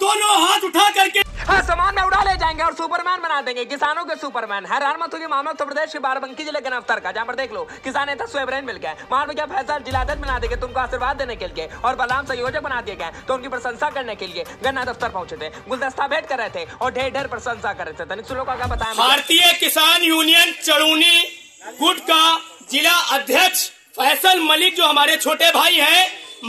दोनों हाथ उठा करके हाँ सामान में उड़ा ले जाएँगे और सुपरमैन बना देंगे। किसानों के सुपरमैन। हैरान मत होगी मामला उत्तर प्रदेश के बाराबंकी ज़िले के नफ्तर का। जहाँ पर देख लो किसान नेता सोएबरैन मिल गए महान भैया फैसल जिलाध्यक्ष बना देंगे तुमको आशीर्वाद देने के लिए और बलाम संयोजक बना दिए गए। तो उनकी प्रशंसा करने के लिए गन्ना दफ्तर पहुँचे थे। गुलदस्ता भेंट कर रहे थे और ढेर ढेर प्रशंसा कर रहे थे। तनिक सुनो का क्या बताया भारतीय किसान यूनियन चड़ूनी गुट का जिला अध्यक्ष फैसल मलिक जो हमारे छोटे भाई हैं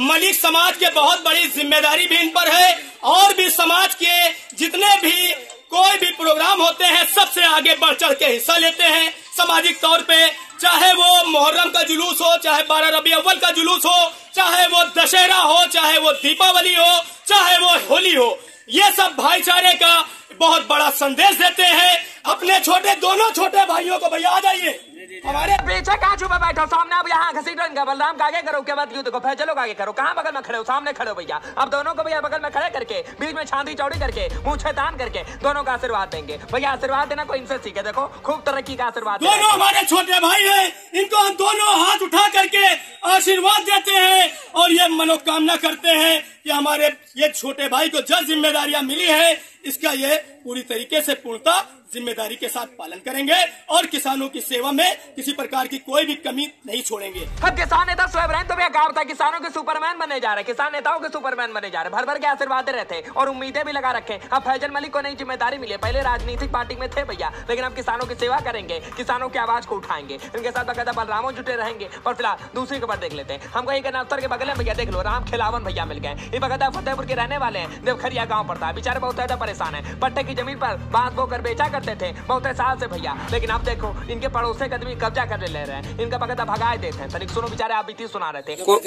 मलिक समाज के बहुत बड़ी ज़िम्मेदारी भी इन पर है। और भी समाज के जितने भी कोई भी प्रोग्राम होते हैं, सबसे आगे बढ़ चढ़ के हिस्सा लेते हैं। सामाजिक तौर पे, चाहे वो मुहर्रम का जुलूस हो, चाहे बारह रबी अव्वल का जुलूस हो, चाहे वो दशहरा हो, चाहे वो दीपावली हो, चाहे वो होली हो, ये सब भाईचारे का बहुत बड़ा संदेश देते हैं। अपने छोटे, दोनों छोटे भाइयों को भैया आ जाइए। हमारे पीछे कहाँ छुपे बैठो सामने अब यहाँ घसीट रहे बलराम का आगे करो के बाद युद्ध को फैसलो आगे करो कहाँ बगल में खड़े हो? सामने खड़े हो भैया। अब दोनों को भैया बगल में खड़े करके बीच में छांदी चौड़ी करके मुँह छेतान करके दोनों का आशीर्वाद देंगे। भैया आशीर्वाद देना कोई इनसे सीखे देखो खूब तरक्की का आशीर्वाद। दोनों हमारे छोटे भाई है इनको हम दोनों हाथ उठा करके आशीर्वाद देते हैं और ये मनोकामना करते हैं कि हमारे ये छोटे भाई को जो जिम्मेदारियाँ मिली है इसका ये पूरी तरीके से पूर्णता ज़िम्मेदारी के साथ पालन करेंगे और किसानों की सेवा में किसी प्रकार की कोई भी कमी नहीं छोड़ेंगे। अब किसान नेता स्वयं तो भैया कहा था, किसानों के सुपरमैन बने जा रहे किसान नेताओं के सुपरमैन बने जा रहे भर भर के आशीर्वाद दे रहे थे और उम्मीदें भी लगा रखे अब फैजल मलिक को नई ज़िम्मेदारी मिली पहले राजनीतिक पार्टी में थे भैया, लेकिन अब किसानों की सेवा करेंगे। किसानों की आवाज़ को उठाएँगे। इनके साथ बकायदा बलरामो जुटे रहेंगे। और फ़िलहाल दूसरी खबर देख लेते हैं। हम कहीं के उत्तर के बगल में, भैया देख लो, राम खिलावन भैया मिल गए ये बकायदा फतेहपुर के रहने वाले हैं। देवखरिया गाँव पड़ता है बेचारे बहुत ज़्यादा परेशान है। पट्टे की ज़मीन पर बाँस बोकर बेचा करते थे। बहुत साल से भैया। लेकिन अब देखो इनके पड़ोसे का आदमी कब्जा कर ले रहे हैं। इनका बगदा भगाए देते हैं। तनिक सुनो बेचारे आप बीती सुना रहे थे। को,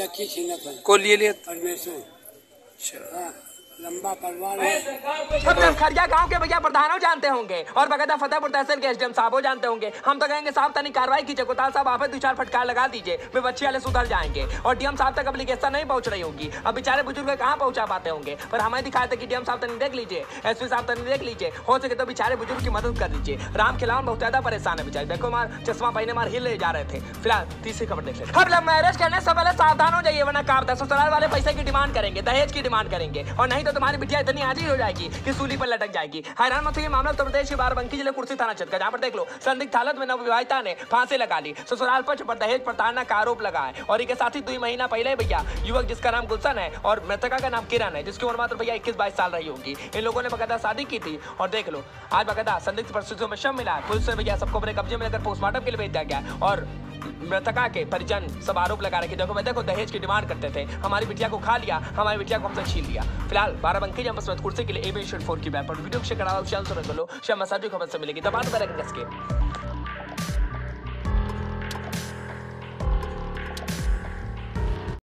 को लिए लिए लंबा परिवार है। गाँव के भैया प्रधानों जानते होंगे और बकायदा फतेहपुर तहसील के एसडीएम साहब जानते होंगे। हम तो कहेंगे साहब तनिक कार्रवाई कीजिए। कोताल साहब आप दो चार फटकार लगा दीजिए। वे बच्चे वाले सुधर जाएँगे और डीएम साहब तक एप्लीकेशन नहीं पहुँच रही होगी। अब बेचारे बुज़ुर्ग कहाँ पहुँचा पाते होंगे? पर हमें दिखाया था कि डीएम साहब तनिक देख लीजिए। एसपी साहब तनिक देख लीजिए। हो सके तो बेचारे बुज़ुर्ग की मदद कर दीजिए। राम खिलावन बहुत ज़्यादा परेशान है बेचारे। देखो मार चश्मा पहने मार हिल ले जा रहे थे। फ़िलहाल तीसरी खबर देख लेते अब मैरिज करने से पहले सावधान हो जाइए वरना काम ससुराल वाले पैसे की डिमांड करेंगे दहेज की डिमांड करेंगे और नहीं तो तुम्हारी बिटिया इतनी हाजिर हो जाएगी कि सूली पर लटक जाएगी। हैरान मत हुई मामला उत्तर प्रदेश के बाराबंकी ज़िले कुर्सी थाना क्षेत्र का जहाँ पर देख लो, संदिग्ध हालत में नवविवाहिता ने फांसी लगा ली। ससुराल पक्ष पर दहेज प्रताड़ना का आरोप लगा है। और इसके साथ ही दो महीना पहले भैया, युवक जिसका नाम गुलशन है और मृतका का नाम किरण है, जिसकी उम्र मात्र भैया इक्कीस बाईस साल रही होगी। इन लोगों ने बकायदा शादी की थी और देख लो, आज बकायदा संदिग्ध परिस्थितियों में शव मिला है। पुलिस से भैया सबको अपने कब्जे में लेकर पोस्टमार्टम के लिए भेज दिया गया और मृतका के परिजन सब आरोप लगा रहे देखो, मैं देखो, दहेज की डिमांड करते थे। हमारी बिटिया को खा लिया, हमारी बिटिया को हमसे छीन लिया। फ़िलहाल बाराबंकी जब कुर्सी के लिए एबी फोर की बैपर वीडियो शेयर करा चैनल से लो शाम मसाजी खबर से मिलेगी। दबा दो बेल आइकन कसके